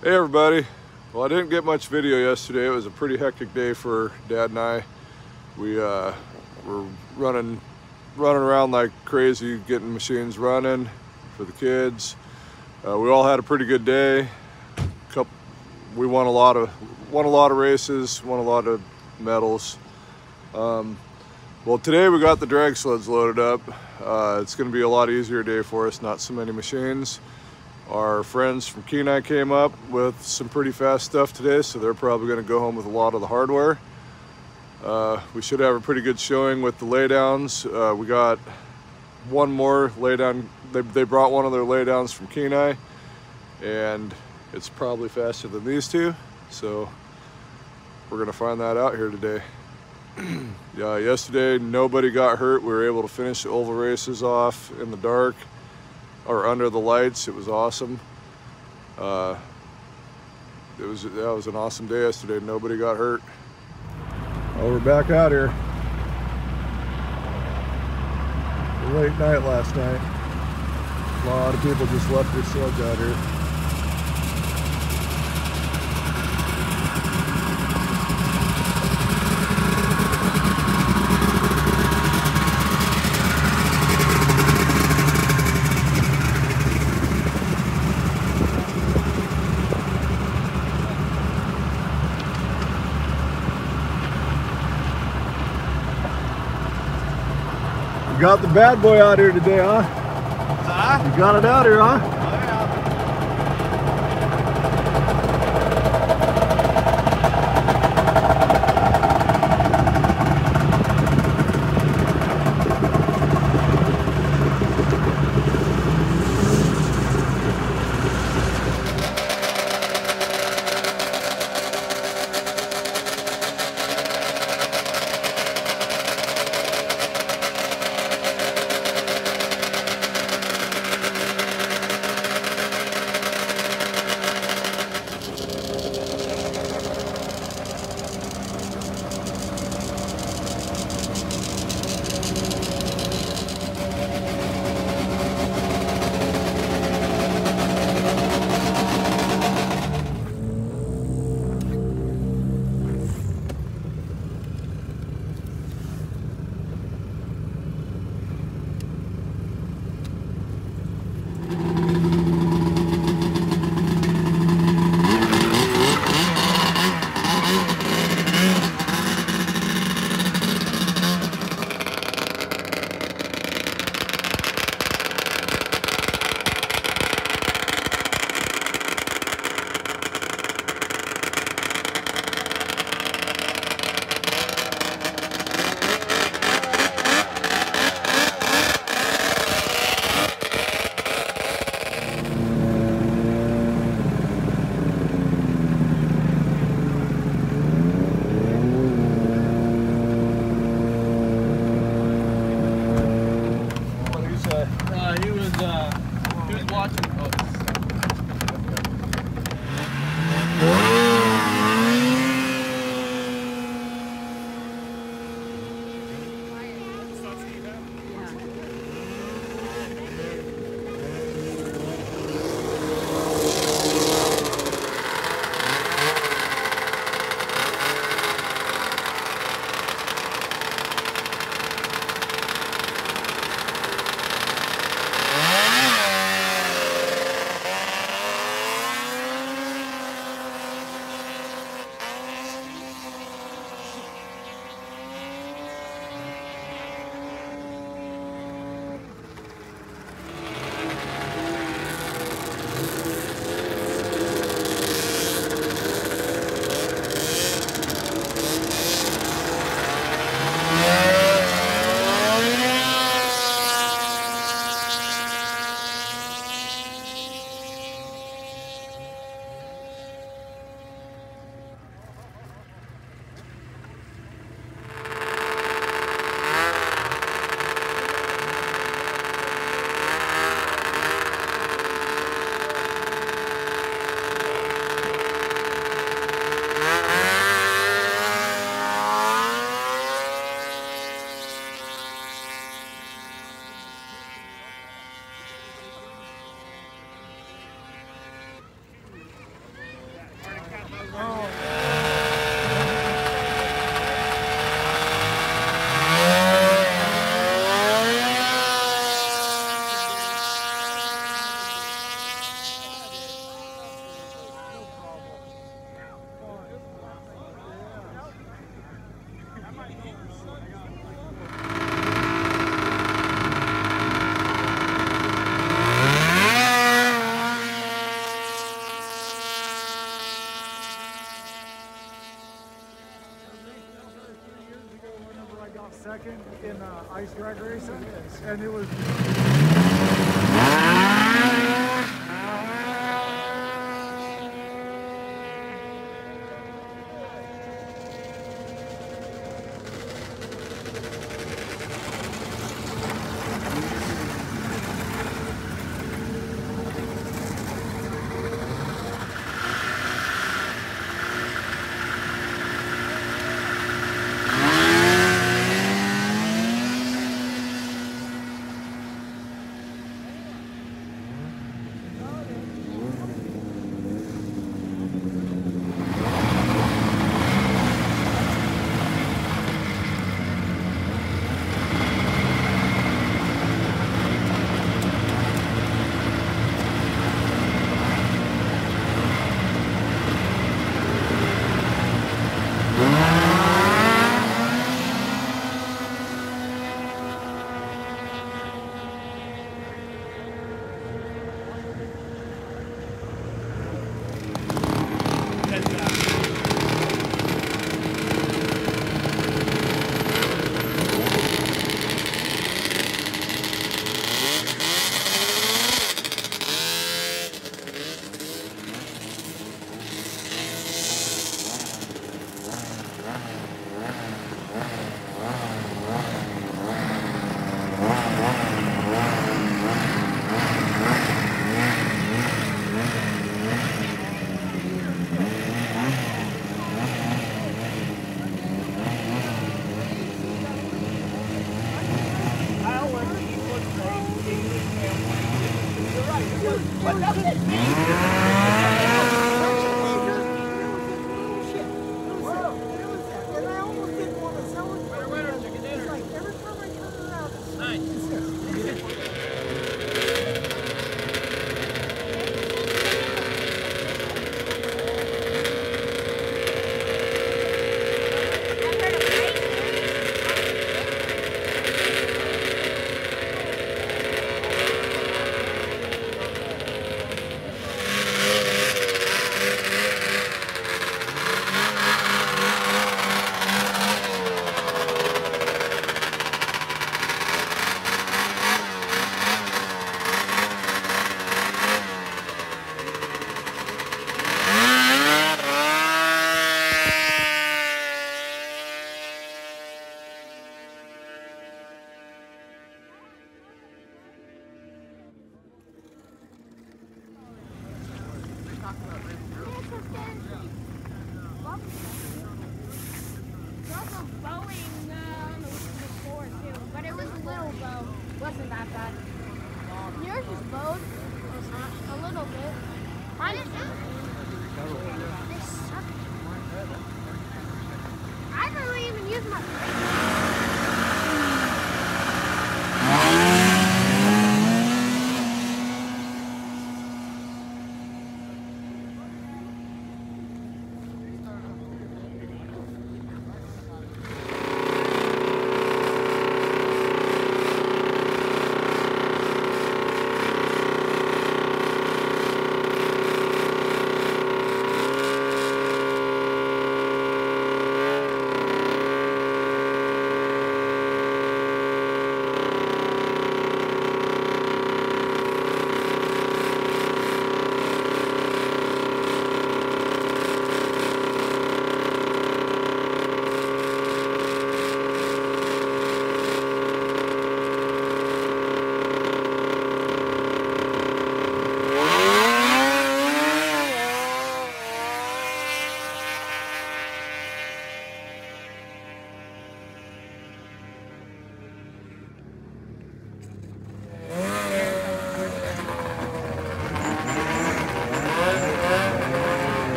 Hey everybody. Well, I didn't get much video yesterday. It was a pretty hectic day for Dad and I. We uh, were running, running around like crazy, getting machines running for the kids. Uh, we all had a pretty good day. Couple, we won a lot of, won a lot of races, won a lot of medals. Um, well, today we got the drag sleds loaded up. Uh, it's going to be a lot easier day for us, not so many machines. Our friends from Kenai came up with some pretty fast stuff today, so they're probably going to go home with a lot of the hardware. Uh, we should have a pretty good showing with the laydowns. Uh, we got one more laydown. They, they brought one of their laydowns from Kenai, and it's probably faster than these two, so we're going to find that out here today. yeah, yesterday nobody got hurt. We were able to finish the oval races off in the dark or under the lights. It was awesome. Uh, it was that was an awesome day yesterday. Nobody got hurt. Oh, we're back out here. Late night last night. A lot of people just left their sleds out here. You got the bad boy out here today, huh? Huh? You got it out here, huh? And it was.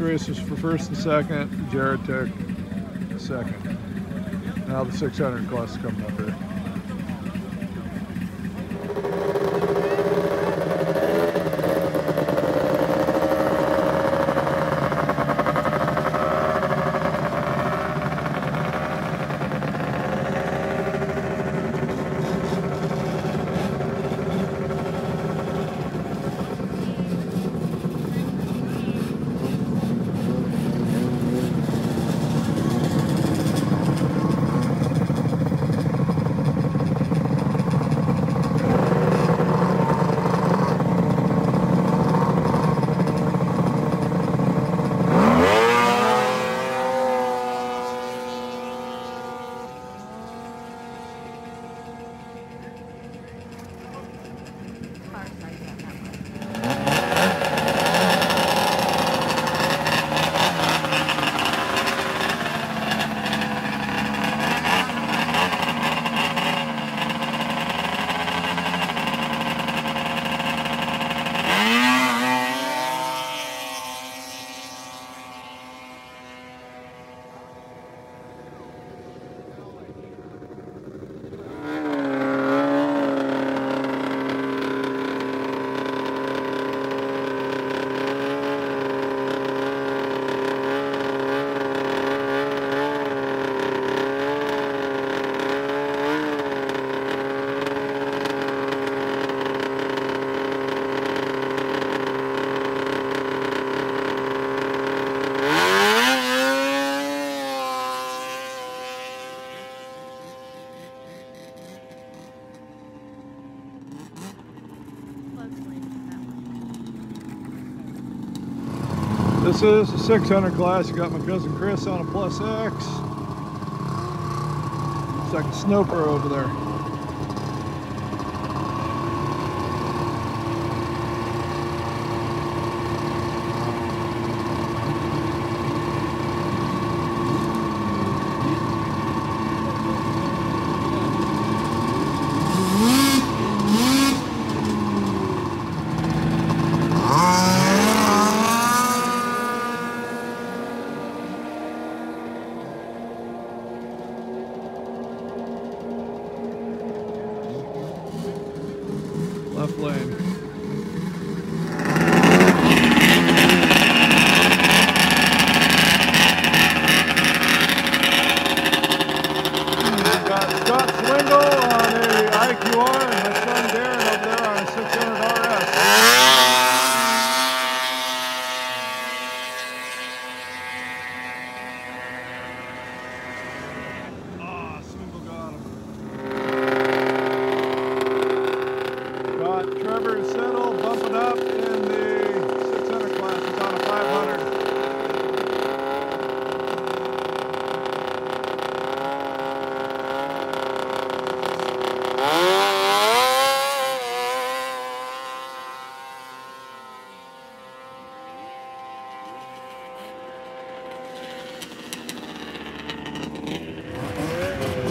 Race was for first and second. Jared took second. Now the 600 class is coming up here. Our side got that one. Close lane for that one. This is the 600 class. You got my cousin Chris on a plus X. It's like a snow pro over there.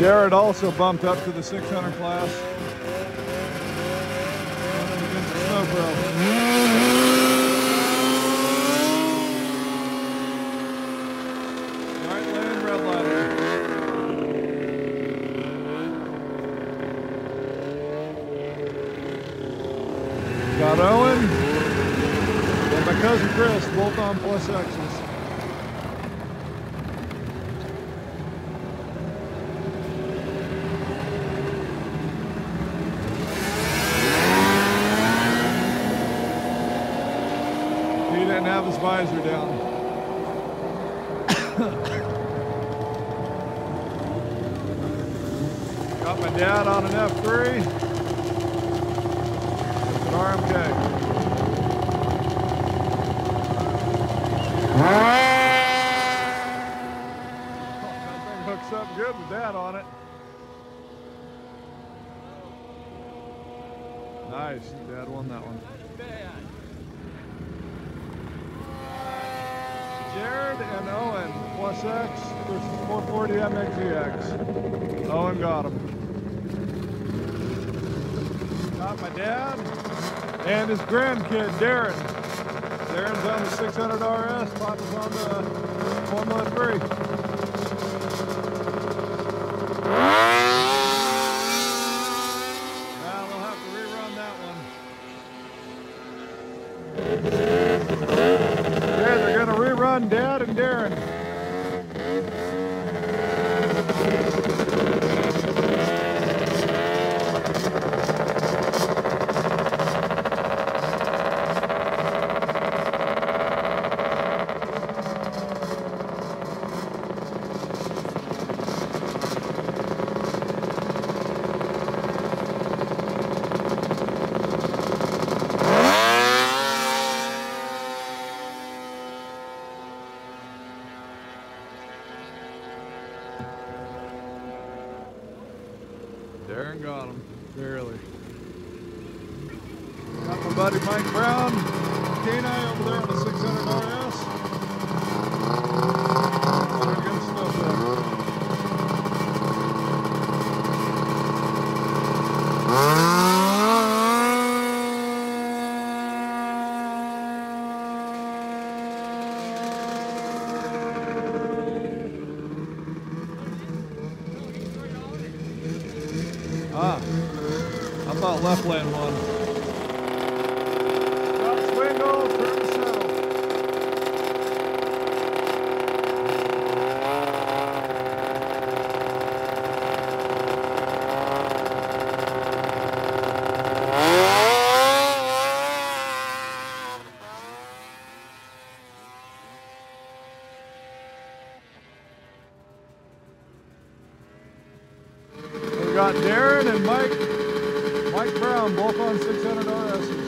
Jared also bumped up to the 600 class. Red. Got Owen and my cousin Chris, both on plus X. visor down. Got my dad on an F3. It's an RMK. Hooks up good with that on it. Nice. Dad won that one. Jared and Owen, plus X versus 440 MXZX. Owen got him. Got my dad and his grandkid, Darren. Darren's on the 600 RS, Papa's on the Formula 3. Now we'll have to rerun that one. Yeah, they're gonna rerun Dad and Darren. Darren got him, barely. Got my buddy Mike Brown, Kenai over there on the 600 RS. Doing good stuff there. Ah, Turn to. We got Darren and Mike, Mike Brown, both on 600 RSs.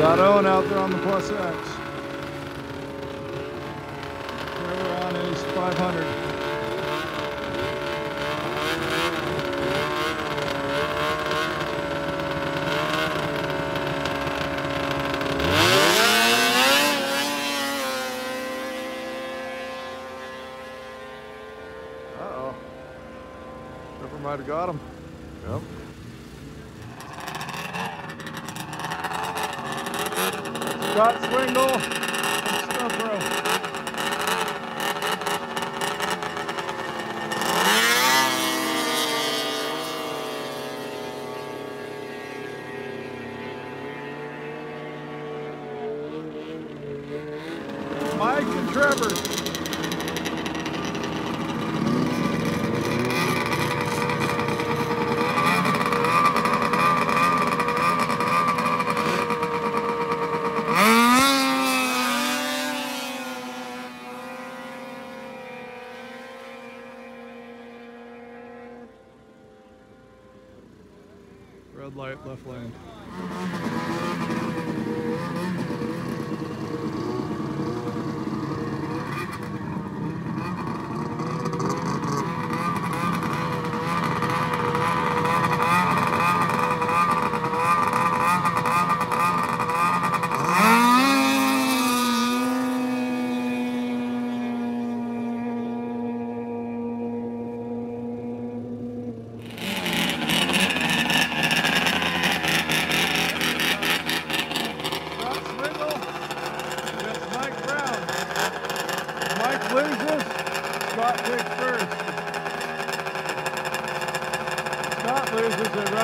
Got Owen out there on the plus X. Trevor on his 500. Uh-oh. Have got him.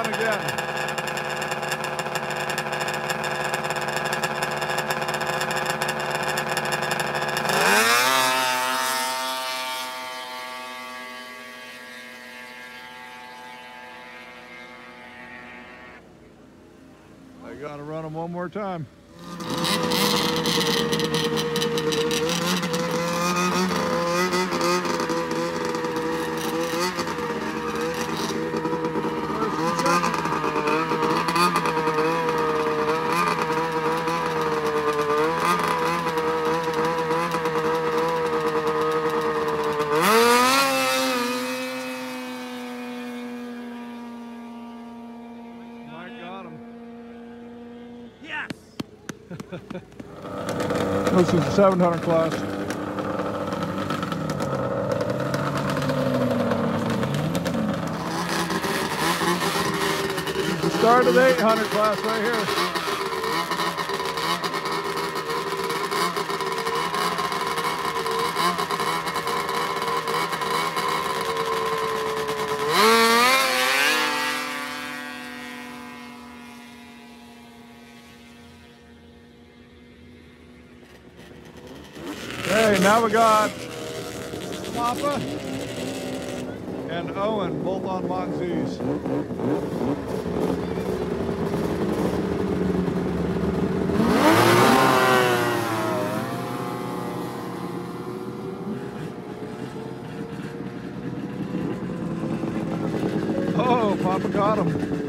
Loses, again. I gotta run them one more time. This is the 700 class. Start of the 800 class right here. Now we got Papa and Owen both on Monzes. Oh, Papa got him.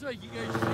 Looks like you guys.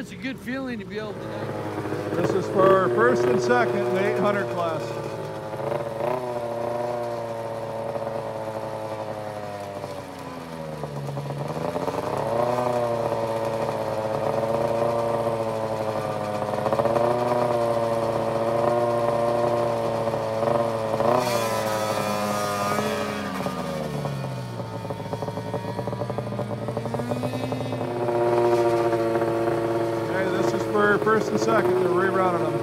It's a good feeling to be able to. do. This is for first and second in the 800 class. Okay, this is for first and second. They're rerouting them.